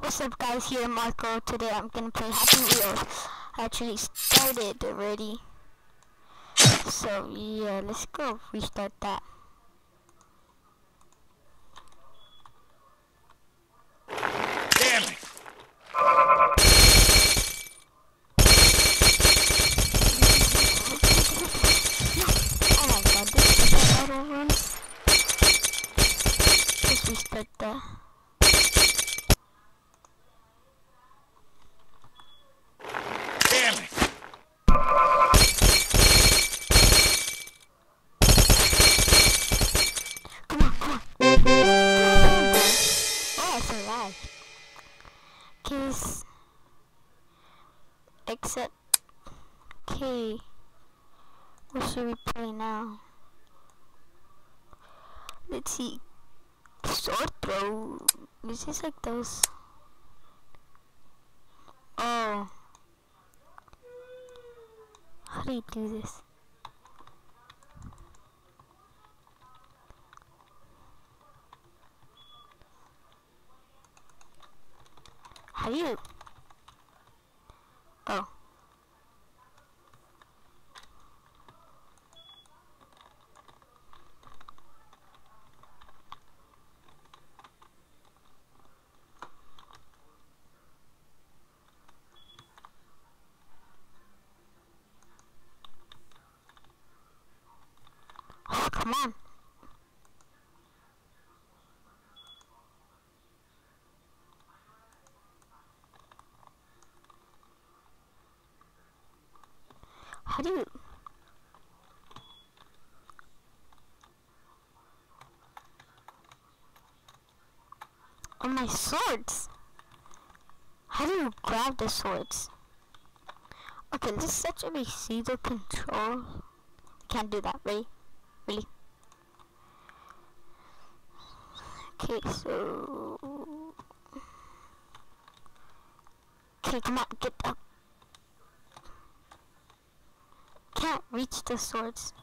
What's up guys, here Marco. Today I'm gonna play Happy Wheels. I actually started already. So yeah, let's go restart that. Damn it! Oh my god, this is a auto run. Let's restart that. Okay. What should we play now? Let's see. Sword throw. This Is like those? Oh. How do you do this? How do you? Oh. Oh, come on. How do you? Oh, my swords. How do you grab the swords? Okay, let's actually see the control. Can't do that, really? Really? Okay, so... Okay, come on, get up. Can't reach the swords.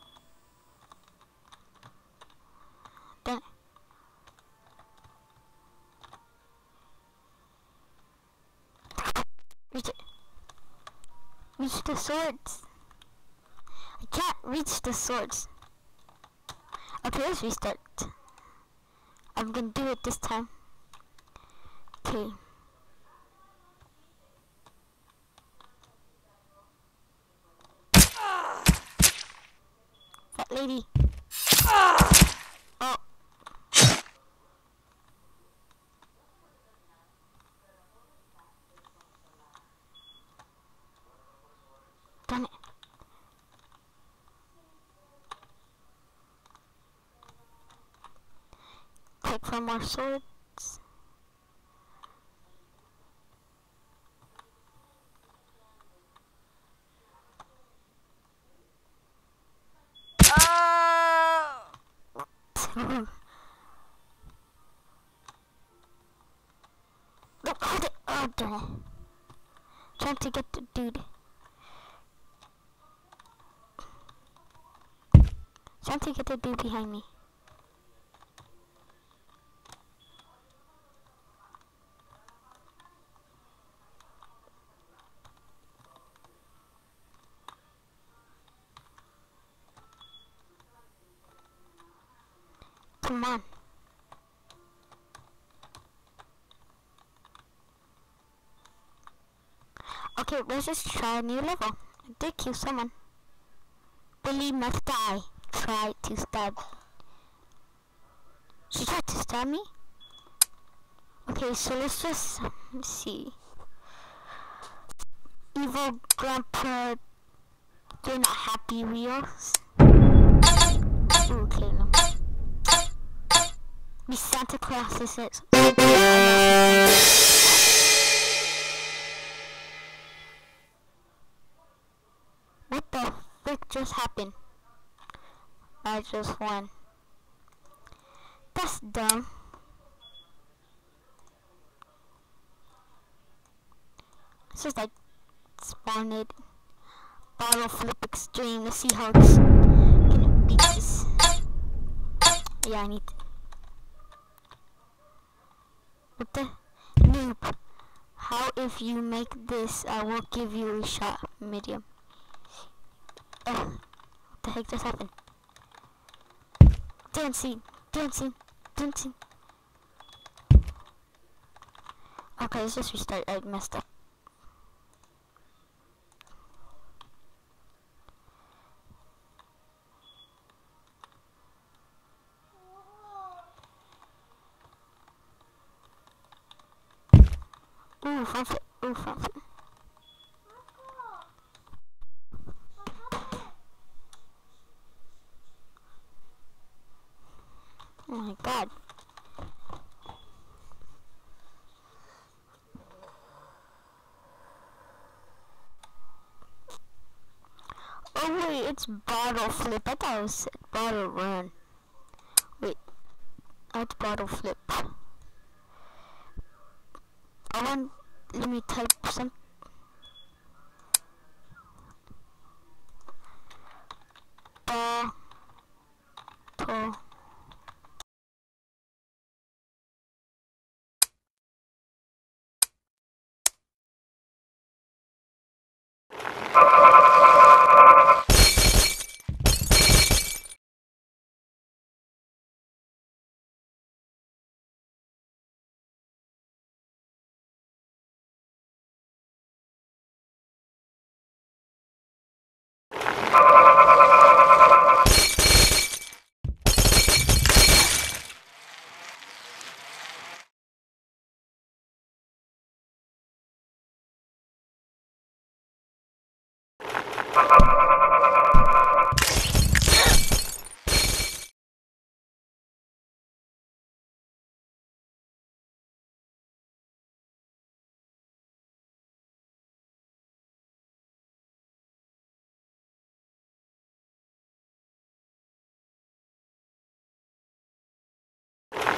Reach the swords. I can't reach the swords. Okay, let's restart. I'm gonna do it this time. Okay. That lady. Oh. Done it. Click for more swords. Look, it. Oh, darn. Trying to get the dude. Trying to get the dude behind me. Come on. Okay, let's just try a new level. I did kill someone. Billy must die. Try to stab. She tried to stab me? Okay, so let's just let's see. Evil Grandpa, you're not happy wheels. Ooh, kill Miss Santa Claus is it. What the frick just happened? I just won. That's dumb. It's just like spawned bottle flip extreme. Let's see how it's gonna beat this. Yeah, I need. What the noob? How if you make this, I will give you a shot, medium. Ugh, what the heck just happened? Dancing, dancing, dancing. Okay, let's just restart. I messed up. bottle flip. I thought it was bottle run. Wait, that's bottle flip. I want. Let me type some. Bottle.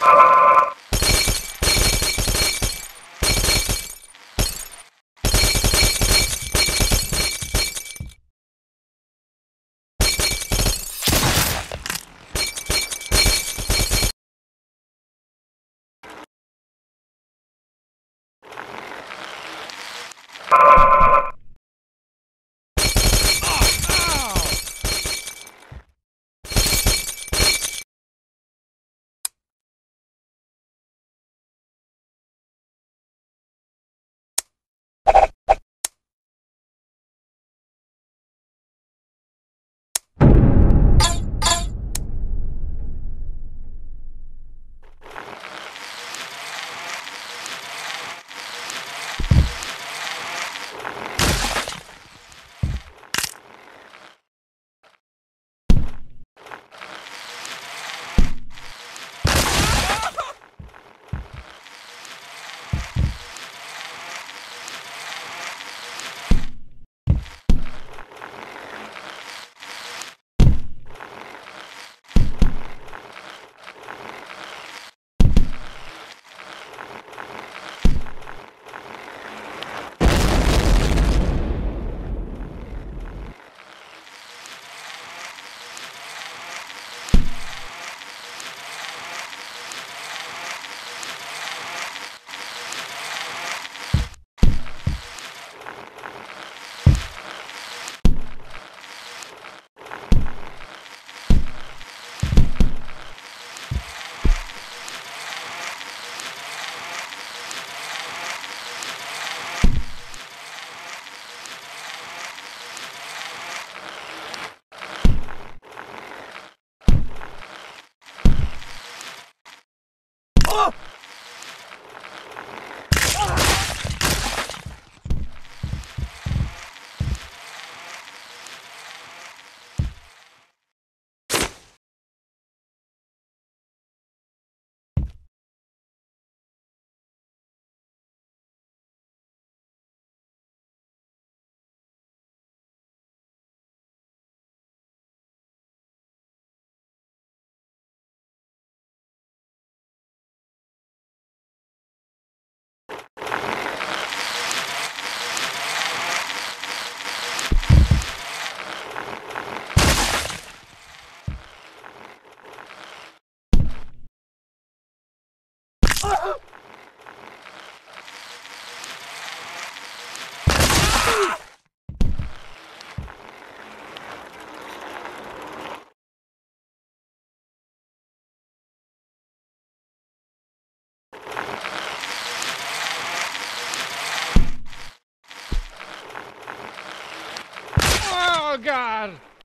Bye-bye. God!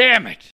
Damn it!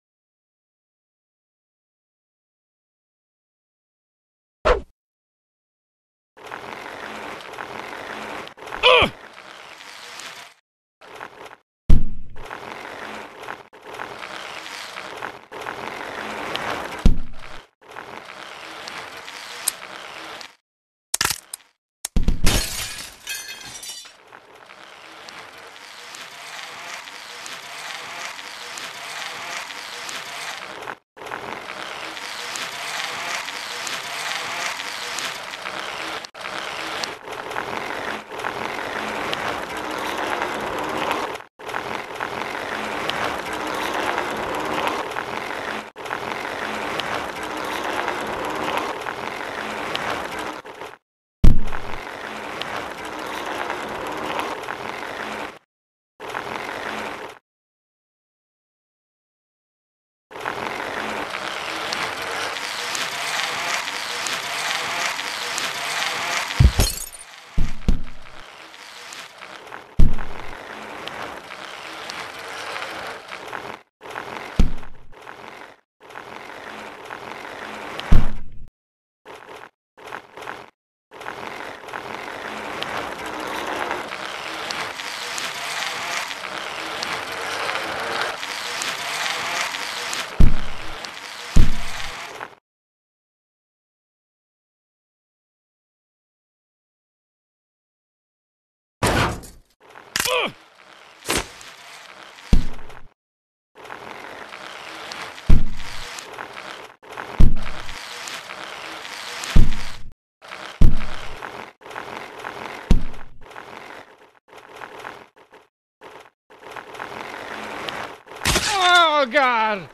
Oh, God!